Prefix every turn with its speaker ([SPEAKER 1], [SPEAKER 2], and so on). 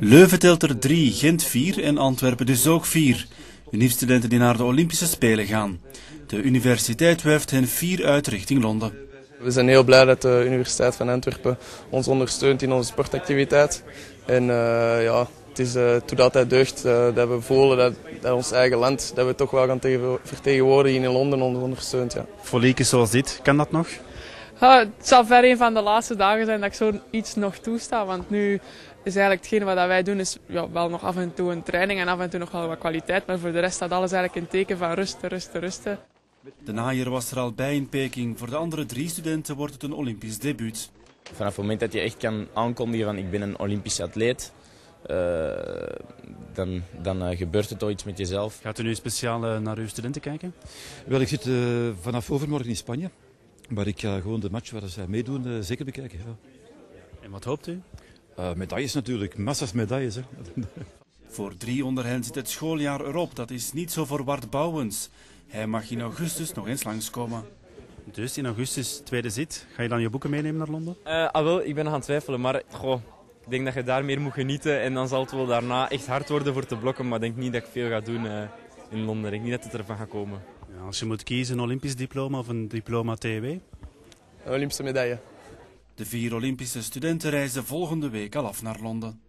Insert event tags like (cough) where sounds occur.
[SPEAKER 1] Leuven telt er drie, Gent vier en Antwerpen dus ook vier. Uniefstudenten die naar de Olympische Spelen gaan. De universiteit wuift hen vier uit richting Londen.
[SPEAKER 2] We zijn heel blij dat de Universiteit van Antwerpen ons ondersteunt in onze sportactiviteit. En uh, ja, het is uh, toen altijd deugd uh, dat we voelen dat, dat, ons eigen land, dat we toch wel gaan vertegenwoordigen in Londen ons ondersteunt. Ja.
[SPEAKER 1] Voor zoals dit, kan dat nog?
[SPEAKER 3] Ja, het zal ver een van de laatste dagen zijn dat ik zo iets nog toesta. Want nu is eigenlijk hetgene wat wij doen, is ja, wel nog af en toe een training en af en toe nog wel wat kwaliteit. Maar voor de rest staat alles eigenlijk in teken van rusten, rusten, rusten.
[SPEAKER 1] De naaier was er al bij in Peking. Voor de andere drie studenten wordt het een Olympisch debuut.
[SPEAKER 4] Vanaf het moment dat je echt kan aankondigen van ik ben een Olympisch atleet, uh, dan, dan uh, gebeurt het toch iets met jezelf.
[SPEAKER 1] Gaat u nu speciaal uh, naar uw studenten kijken?
[SPEAKER 5] Wel, ik zit vanaf overmorgen in Spanje. Maar ik ga gewoon de match waar zij meedoen zeker bekijken. Ja.
[SPEAKER 1] En wat hoopt u?
[SPEAKER 5] medailles natuurlijk, massa's medailles. Hè. (laughs)
[SPEAKER 1] Voor drie onder hen zit het schooljaar erop. Dat is niet zo voor Bart Bouwens. Hij mag in augustus nog eens langskomen. Dus in augustus, tweede zit. Ga je dan je boeken meenemen naar Londen?
[SPEAKER 6] Uh, ah, wel, ik ben nog aan het twijfelen, maar goh, ik denk dat je daar meer moet genieten. En dan zal het wel daarna echt hard worden voor te blokken. Maar ik denk niet dat ik veel ga doen uh, in Londen. Ik denk niet dat het ervan gaat komen.
[SPEAKER 1] Als je moet kiezen, een Olympisch diploma of een diploma TW? Een
[SPEAKER 2] Olympische medaille.
[SPEAKER 1] De vier Olympische studenten reizen volgende week al af naar Londen.